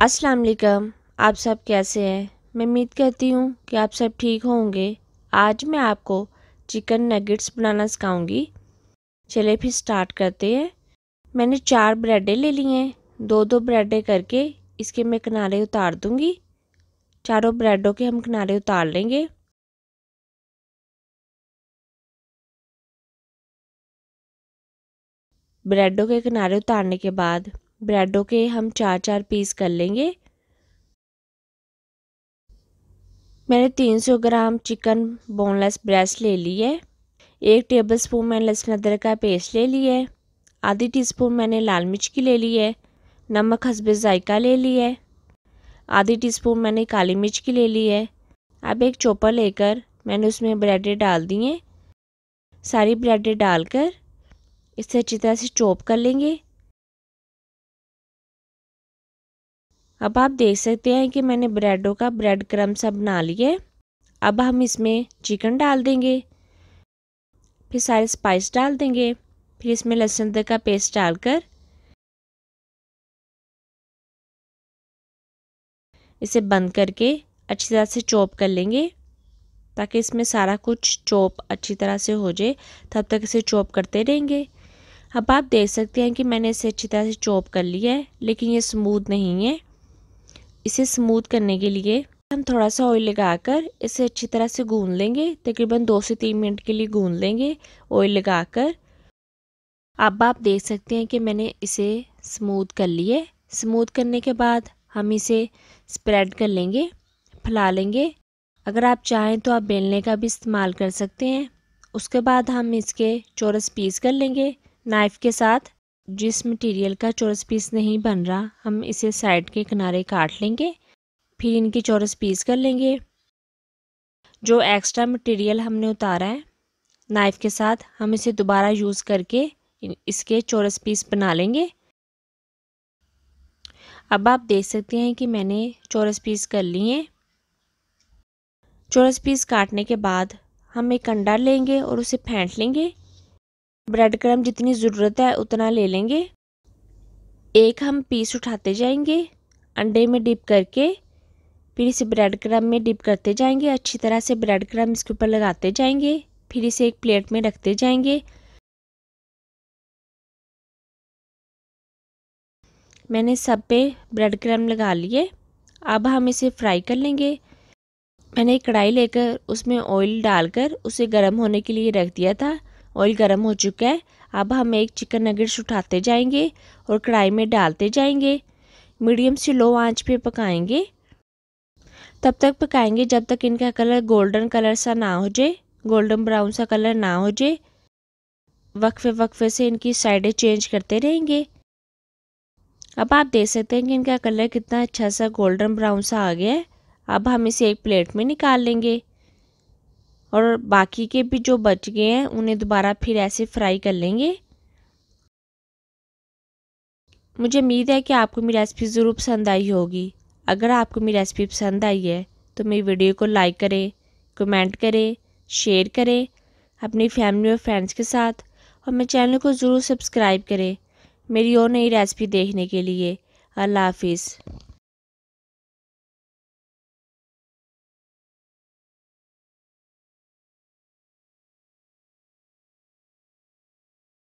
अस्सलाम वालेकुम आप सब कैसे हैं? मैं उम्मीद करती हूँ कि आप सब ठीक होंगे। आज मैं आपको चिकन नगेट्स बनाना सिखाऊँगी। चले फिर स्टार्ट करते हैं। मैंने चार ब्रेडें ले ली हैं। दो दो ब्रेडें करके इसके मैं किनारे उतार दूँगी। चारों ब्रेडों के हम किनारे उतार लेंगे। ब्रेडों के किनारे उतारने के बाद ब्रेडों के हम चार चार पीस कर लेंगे। मैंने 300 ग्राम चिकन बोनलेस ब्रेस्ट ले ली है। एक टेबल स्पून मैंने लहसुन अदरक का पेस्ट ले लिया है। आधी टीस्पून मैंने लाल मिर्च की ले ली है। नमक हसब जायका ले लिया है। आधी टीस्पून मैंने काली मिर्च की ले ली है। अब एक चोपर लेकर मैंने उसमें ब्रेडें डाल दिए सारी ब्रेडें डालकर इसे अच्छी तरह से चॉप कर लेंगे। अब आप देख सकते हैं कि मैंने ब्रेडों का ब्रेड क्रम सब बना लिया अब हम इसमें चिकन डाल देंगे, फिर सारे स्पाइस डाल देंगे, फिर इसमें लहसुन अदरक का पेस्ट डालकर इसे बंद करके अच्छी तरह से चॉप कर लेंगे, ताकि इसमें सारा कुछ चॉप अच्छी तरह से हो जाए, तब तक इसे चॉप करते रहेंगे। अब आप देख सकते हैं कि मैंने इसे अच्छी तरह से चॉप कर लिया है, लेकिन ये स्मूथ नहीं है। इसे स्मूथ करने के लिए हम थोड़ा सा ऑयल लगाकर इसे अच्छी तरह से गूंद लेंगे। तकरीबन दो से तीन मिनट के लिए गूंद लेंगे ऑयल लगाकर। अब आप देख सकते हैं कि मैंने इसे स्मूथ कर लिए स्मूथ करने के बाद हम इसे स्प्रेड कर लेंगे, फैला लेंगे। अगर आप चाहें तो आप बेलने का भी इस्तेमाल कर सकते हैं। उसके बाद हम इसके चौरस पीस कर लेंगे नाइफ़ के साथ। जिस मटेरियल का चौरस पीस नहीं बन रहा, हम इसे साइड के किनारे काट लेंगे, फिर इनकी चौरस पीस कर लेंगे। जो एक्स्ट्रा मटेरियल हमने उतारा है नाइफ़ के साथ हम इसे दोबारा यूज़ करके इसके चौरस पीस बना लेंगे। अब आप देख सकते हैं कि मैंने चौरस पीस कर लिए चौरस पीस काटने के बाद हम एक अंडा लेंगे और उसे फेंट लेंगे। ब्रेड क्रम जितनी ज़रूरत है, उतना ले लेंगे। एक हम पीस उठाते जाएँगे, अंडे में डिप करके, फिर इसे ब्रेड क्रम में डिप करते जाएँगे, अच्छी तरह से ब्रेड क्रम इसके ऊपर लगाते जाएँगे, फिर इसे एक प्लेट में रखते जाएँगे। मैंने सब पे ब्रेड क्रम लगा लिए, अब हम इसे फ्राई कर लेंगे। मैंने एक कढ़ाई लेकर उसमें ऑयल डालकर उसे गर्म होने के लिए रख दिया था। ऑयल गर्म हो चुका है। अब हम एक चिकन नगेट्स उठाते जाएँगे और कढ़ाई में डालते जाएँगे। मीडियम से लो आँच पे पकाएँगे। तब तक पकाएँगे जब तक इनका कलर गोल्डन कलर सा ना हो जाए, गोल्डन ब्राउन सा कलर ना हो जाए। वक्फे वक्फे से इनकी साइडें चेंज करते रहेंगे। अब आप देख सकते हैं कि इनका कलर कितना अच्छा सा गोल्डन ब्राउन सा आ गया है। अब हम इसे एक प्लेट में निकाल लेंगे। और बाकी के भी जो बच गए हैं, उन्हें दोबारा फिर ऐसे फ्राई कर लेंगे। मुझे उम्मीद है कि आपको मेरी रेसिपी ज़रूर पसंद आई होगी। अगर आपको मेरी रेसिपी पसंद आई है तो मेरी वीडियो को लाइक करें कमेंट करें शेयर करें, अपनी फैमिली और फ्रेंड्स के साथ, और मेरे चैनल को ज़रूर सब्सक्राइब करें। मेरी और नई रेसिपी देखने के लिए, अल्लाह हाफिज़।